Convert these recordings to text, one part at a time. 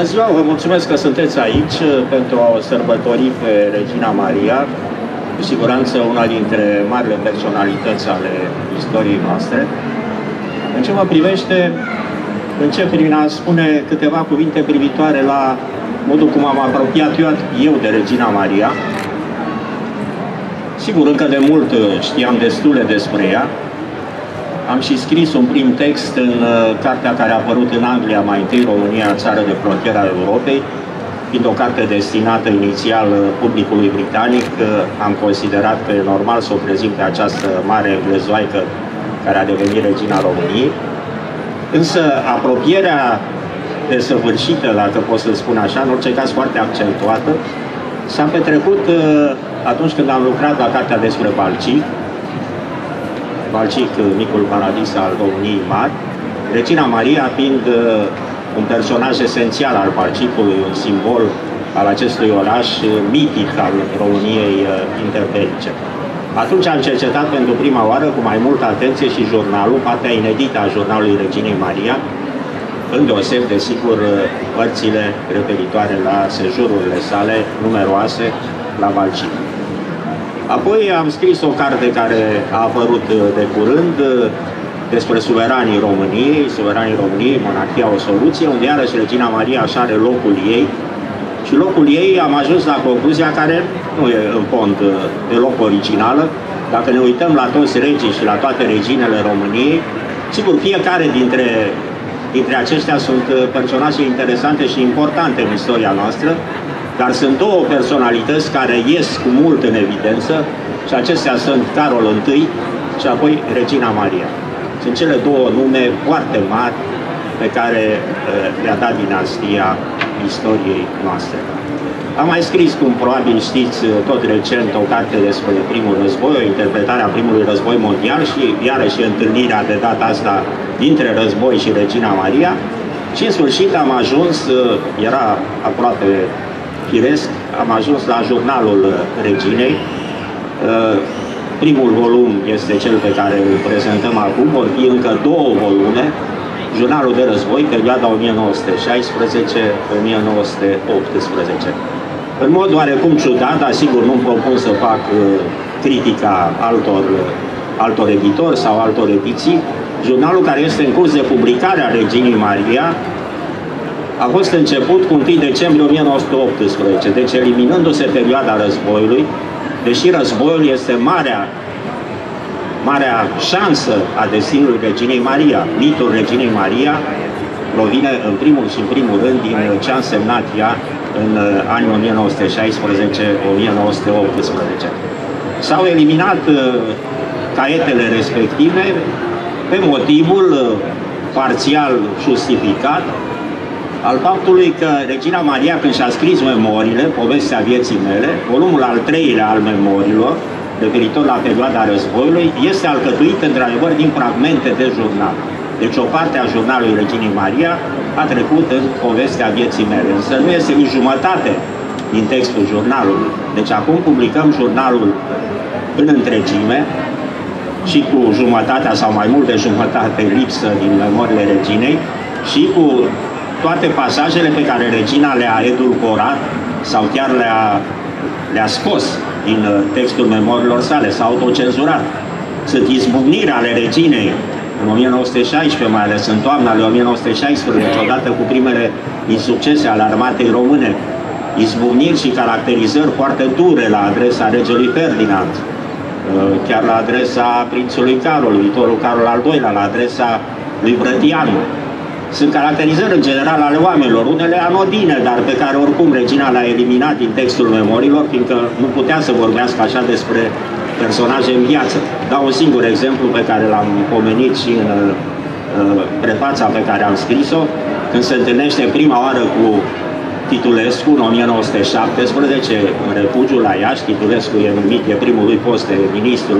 Bună ziua, vă mulțumesc că sunteți aici uh, pentru a o sărbători pe Regina Maria, cu siguranță una dintre marile personalități ale istoriei noastre. În ce mă privește, încep prin a spune câteva cuvinte privitoare la modul cum am apropiat eu de Regina Maria. Sigur, încă de mult uh, știam destule despre ea, am și scris un prim text în uh, cartea care a apărut în Anglia, mai întâi România, țară de frontieră a Europei, fiind o carte destinată inițial uh, publicului britanic, uh, am considerat că e normal să o prezint pe această mare englezoaică care a devenit regina României. Însă apropierea desăvârșită, dacă pot să spun așa, în orice caz foarte accentuată, s-a petrecut atunci când am lucrat la cartea despre Balcic, Balcic, micul paradis al României mari, Regina Maria fiind uh, un personaj esențial al Balcicului, un simbol al acestui oraș uh, mitic al României uh, interbelice. Atunci am cercetat pentru prima oară cu mai multă atenție și jurnalul, partea inedită a jurnalului Reginei Maria, îndeoseb, desigur, părțile referitoare la sejururile sale numeroase la Balcic. Apoi am scris o carte care a apărut uh, de curând uh, despre suveranii României, suveranii României, monarhia o soluție, unde iarăși Regina Maria așa are locul ei și locul ei am ajuns la concluzia care nu e în fond uh, deloc originală. Dacă ne uităm la toți regii și la toate reginele României, sigur, fiecare dintre, dintre aceștia sunt personaje interesante și importante în istoria noastră, dar sunt două personalități care ies cu mult în evidență și acestea sunt Carol I și apoi Regina Maria. Sunt cele două nume foarte mari pe care uh, le-a dat dinastia istoriei noastre. Am mai scris, cum probabil știți, uh, tot recent o carte despre primul război, o interpretare a primului război mondial și iarăși întâlnirea de data asta dintre război și Regina Maria. Și în sfârșit am ajuns, uh, era aproape firesc, am ajuns la jurnalul Reginei. Uh, primul volum este cel pe care îl prezentăm acum, vor fi încă două volume, Jurnalul de război, perioada 1916-1918. În mod oarecum ciudat, dar sigur nu-mi propun să fac uh, critica altor, altor editori sau altor ediții, jurnalul care este în curs de publicare a Reginii Maria a fost început cu 1 decembrie 1918, deci eliminându-se perioada războiului, deși războiul este marea, marea șansă a destinului Reginei Maria. Mitul Reginei Maria provine în primul și în primul rând din ce a însemnat ea în uh, anii 1916-1918. S-au eliminat uh, caietele respective pe motivul uh, parțial justificat al faptului că Regina Maria, când și-a scris memoriile, povestea vieții mele, volumul al treilea al memoriilor, referitor la perioada războiului, este alcătuit într-adevăr din fragmente de jurnal. Deci o parte a jurnalului Reginei Maria a trecut în povestea vieții mele, însă nu este nici jumătate din textul jurnalului. Deci acum publicăm jurnalul în întregime și cu jumătatea sau mai mult de jumătate lipsă din memoriile reginei și cu toate pasajele pe care regina le-a edulcorat sau chiar le-a le, scos din uh, textul memoriilor sale, s-a autocenzurat. Sunt izbucniri ale reginei în 1916, mai ales în toamna lui 1916, odată cu primele insuccese ale armatei române, izbucniri și caracterizări foarte dure la adresa regelui Ferdinand, uh, chiar la adresa prințului Carol, viitorul Carol al II-lea, la adresa lui Brătianu sunt caracterizări în general ale oamenilor, unele anodine, dar pe care oricum regina le-a eliminat din textul memoriilor, fiindcă nu putea să vorbească așa despre personaje în viață. Dau un singur exemplu pe care l-am pomenit și în uh, prefața pe care am scris-o, când se întâlnește prima oară cu Titulescu în 1917 în refugiul la Iași. Titulescu e numit, e primul lui post de ministru,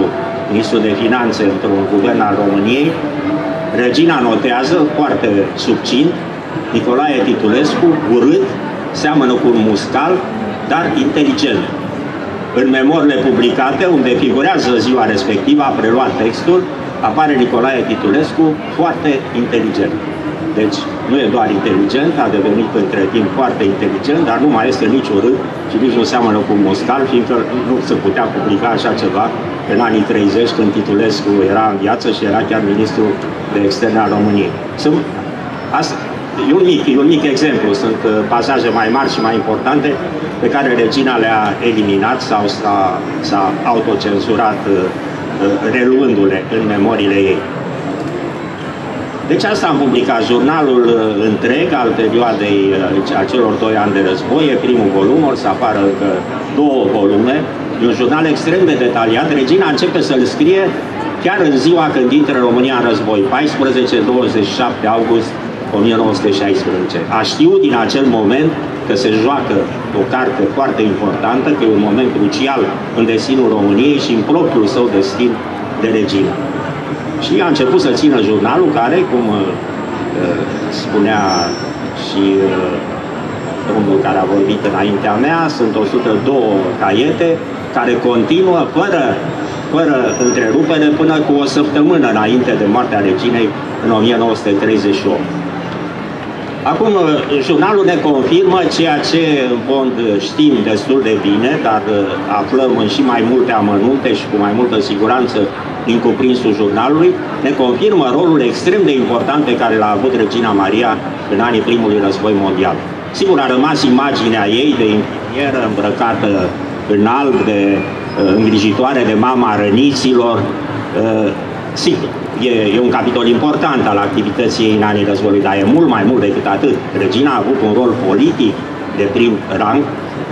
ministru de finanțe într-un guvern al României Regina notează foarte subțin, Nicolae Titulescu, urât, seamănă cu un muscal, dar inteligent. În memorile publicate, unde figurează ziua respectivă, a preluat textul, apare Nicolae Titulescu foarte inteligent. Deci nu e doar inteligent, a devenit între timp foarte inteligent, dar nu mai este nici urât și nici nu seamănă cu Moscal, fiindcă nu se putea publica așa ceva în anii 30, când Titulescu era în viață și era chiar ministrul de externe al României. Sunt, asta, e un mic, e un mic exemplu, sunt uh, pasaje mai mari și mai importante pe care regina le-a eliminat sau s-a autocensurat uh, uh, reluându-le în memoriile ei. Deci asta am publicat jurnalul întreg al perioadei a celor doi ani de război, e primul volum, or să apară încă două volume, e un jurnal extrem de detaliat. Regina începe să-l scrie chiar în ziua când intră România în război, 14-27 august 1916. A știut din acel moment că se joacă o carte foarte importantă, că e un moment crucial în destinul României și în propriul său destin de regină. Și a început să țină jurnalul care, cum uh, uh spunea și uh, domnul care a vorbit înaintea mea, sunt 102 caiete care continuă fără, fără întrerupere până cu o săptămână înainte de moartea reginei în 1938. Acum, uh, jurnalul ne confirmă ceea ce în fond știm destul de bine, dar uh, aflăm în și mai multe amănunte și cu mai multă siguranță din cuprinsul jurnalului, ne confirmă rolul extrem de important pe care l-a avut Regina Maria în anii primului război mondial. Sigur, a rămas imaginea ei de infirmieră îmbrăcată în alb, de uh, îngrijitoare de mama răniților, uh, sigur, e, e un capitol important al activității ei în anii războiului, dar e mult mai mult decât atât. Regina a avut un rol politic de prim rang,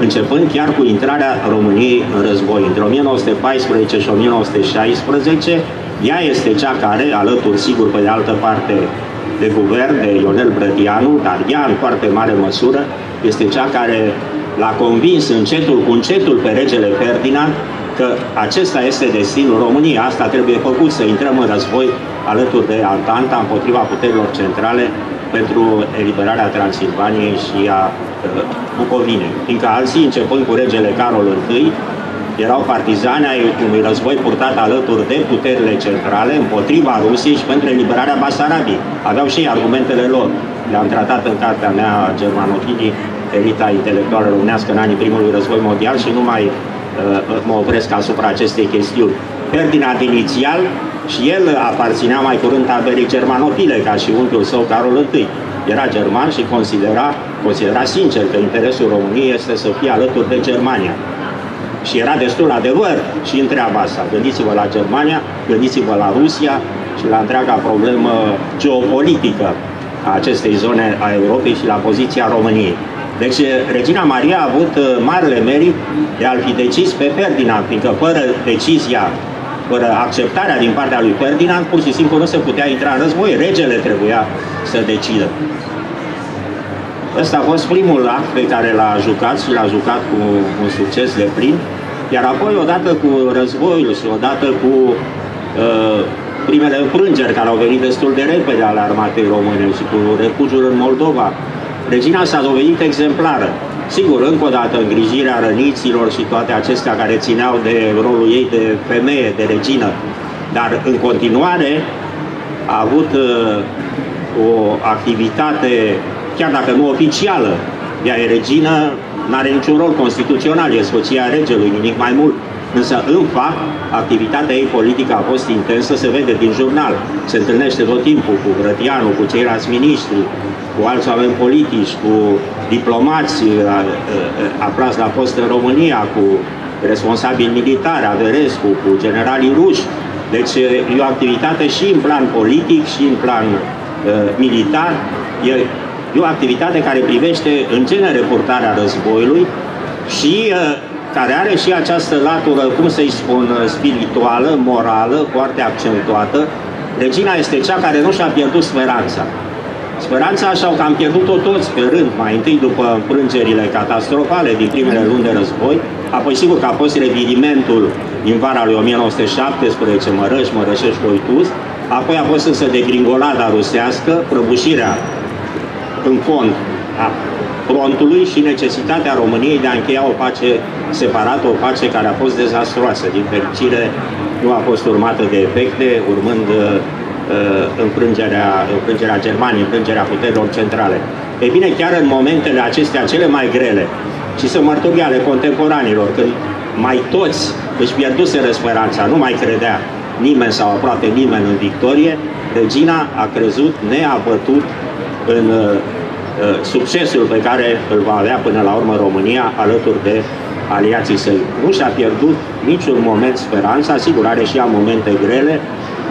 începând chiar cu intrarea României în război. Între 1914 și 1916, ea este cea care, alături, sigur, pe de altă parte, de guvern, de Ionel Brătianu, dar ea, în foarte mare măsură, este cea care l-a convins încetul cu încetul pe regele Ferdinand că acesta este destinul României. Asta trebuie făcut, să intrăm în război alături de Antanta împotriva puterilor centrale pentru eliberarea Transilvaniei și a uh, Bucovinei. Fiindcă alții, începând cu regele Carol I, erau partizani ai unui război purtat alături de puterile centrale împotriva Rusiei și pentru eliberarea Basarabiei. Aveau și argumentele lor. Le-am tratat în cartea mea Germanofilii, elita intelectuală românească în anii primului război mondial și nu mai uh, mă opresc asupra acestei chestiuni. Ferdinand inițial și el aparținea mai curând taberii germanofile, ca și unchiul său Carol I. Era german și considera, considera sincer că interesul României este să fie alături de Germania. Și era destul adevăr și în treaba asta. Gândiți-vă la Germania, gândiți-vă la Rusia și la întreaga problemă geopolitică a acestei zone a Europei și la poziția României. Deci Regina Maria a avut uh, marele merit de a-l fi decis pe Ferdinand, fiindcă fără decizia, fără acceptarea din partea lui Ferdinand, pur și simplu nu se putea intra în război, regele trebuia să decidă. Ăsta a fost primul act pe care l-a jucat și l-a jucat cu un succes de plin. Iar apoi, odată cu războiul și odată cu uh, primele înfrângeri care au venit destul de repede ale armatei române și cu refugiul în Moldova, regina s-a dovedit exemplară. Sigur, încă o dată, îngrijirea răniților și toate acestea care țineau de rolul ei de femeie, de regină, dar în continuare a avut uh, o activitate chiar dacă nu oficială, ea e regină, nu are niciun rol constituțional, e soția regelui, nimic mai mult. Însă, în fapt, activitatea ei politică a fost intensă, se vede din jurnal. Se întâlnește tot timpul cu Grătianu, cu ceilalți miniștri, cu alți oameni politici, cu diplomați aflați la post în România, cu responsabili militari, Averescu, cu generalii ruși. Deci e o activitate și în plan politic și în plan uh, militar. E E o activitate care privește în genere purtarea războiului și uh, care are și această latură, cum să-i spun, spirituală, morală, foarte accentuată. Regina este cea care nu și-a pierdut speranța. Speranța și-au cam pierdut-o toți pe rând, mai întâi după înfrângerile catastrofale din primele luni de război, apoi sigur că a fost revirimentul din vara lui 1917, Mărăși, Mărășești, Coitus, apoi a fost însă degringolada rusească, prăbușirea în fond a frontului și necesitatea României de a încheia o pace separată, o pace care a fost dezastroasă. Din fericire, nu a fost urmată de efecte, urmând uh, înfrângerea, înfrângerea Germaniei, înfrângerea puterilor centrale. Ei bine, chiar în momentele acestea cele mai grele, și să mărturii ale contemporanilor, când mai toți își pierduseră speranța, nu mai credea nimeni sau aproape nimeni în victorie, regina a crezut neabătut în uh, uh, succesul pe care îl va avea până la urmă România alături de aliații săi. Nu și-a pierdut niciun moment speranța, sigur are și ea momente grele,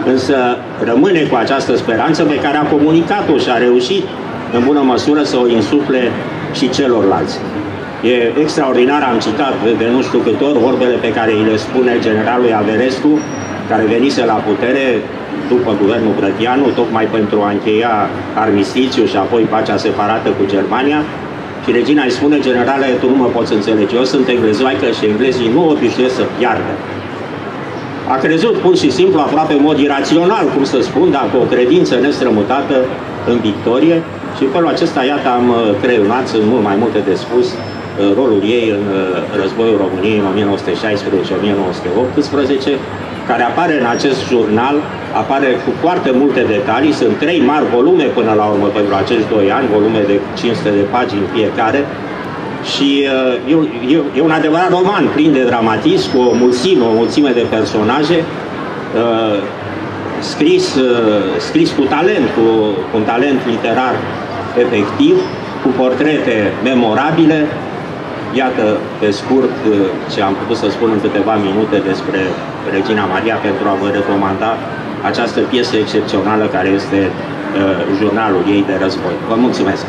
însă rămâne cu această speranță pe care a comunicat-o și a reușit în bună măsură să o insufle și celorlalți. E extraordinar, am citat de nu știu câte ori vorbele pe care îi le spune generalului Averescu, care venise la putere după guvernul Brătianu, tocmai pentru a încheia armistițiu și apoi pacea separată cu Germania. Și regina îi spune, generale, tu nu mă poți înțelege, eu sunt englezoaică și englezii nu obișnuiesc să piardă. A crezut pur și simplu, aproape în mod irațional, cum să spun, dar cu o credință nestrămutată în victorie și în felul acesta, iată, am uh, creionat, sunt mult mai multe de spus, uh, rolul ei în uh, războiul României în 1916-1918, care apare în acest jurnal, apare cu foarte multe detalii, sunt trei mari volume până la urmă pentru acești doi ani, volume de 500 de pagini fiecare, și uh, e, e, e un adevărat roman plin de dramatism, cu o mulțime, o mulțime de personaje, uh, scris, uh, scris cu talent, cu, cu un talent literar efectiv, cu portrete memorabile, Iată, pe scurt, ce am putut să spun în câteva minute despre Regina Maria pentru a vă recomanda această piesă excepțională care este uh, jurnalul ei de război. Vă mulțumesc!